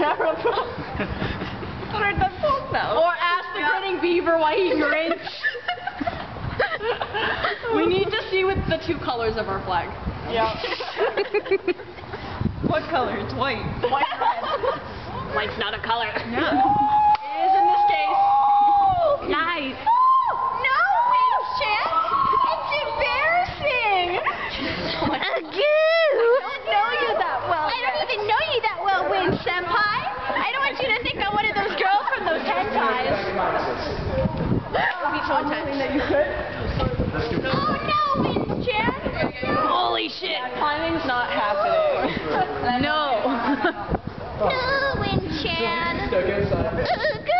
Or ask the grinning beaver why he grins. we need to see with the two colors of our flag. Yeah. what color? It's white. White red. White's not a color. It That would be so intense. that you could. Oh no, Winchan! Holy shit. Climbing's not happening. No. No, Winchan. Stuck outside.